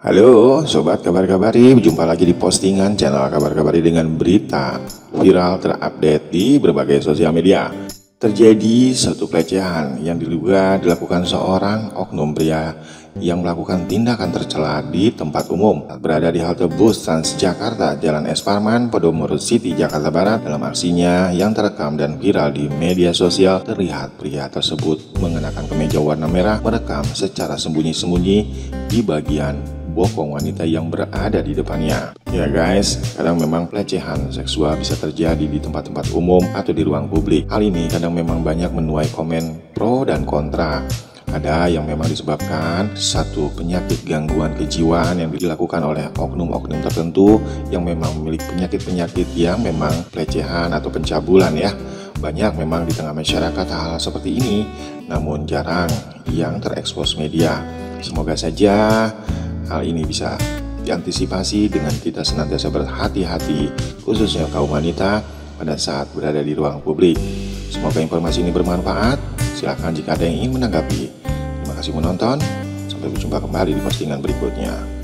Halo Sobat Kabar Kabari, berjumpa lagi di postingan channel Kabar Kabari dengan berita viral terupdate di berbagai sosial media. Terjadi satu pelecehan yang diduga dilakukan seorang oknum pria yang melakukan tindakan tercela di tempat umum berada di halte bus Transjakarta Jalan Es Parman, Podomoro City, Jakarta Barat. Dalam aksinya yang terekam dan viral di media sosial, terlihat pria tersebut mengenakan kemeja warna merah merekam secara sembunyi-sembunyi di bagian bokong wanita yang berada di depannya. Ya guys, kadang memang pelecehan seksual bisa terjadi di tempat-tempat umum atau di ruang publik. Hal ini kadang memang banyak menuai komen pro dan kontra. Ada yang memang disebabkan satu penyakit gangguan kejiwaan yang dilakukan oleh oknum-oknum tertentu yang memang memiliki penyakit-penyakit yang memang pelecehan atau pencabulan ya. Banyak memang di tengah masyarakat hal, -hal seperti ini, namun jarang yang terekspos media. Semoga saja Hal ini bisa diantisipasi dengan kita senantiasa berhati-hati, khususnya kaum wanita pada saat berada di ruang publik. Semoga informasi ini bermanfaat. Silahkan jika ada yang ingin menanggapi. Terima kasih menonton. Sampai berjumpa kembali di postingan berikutnya.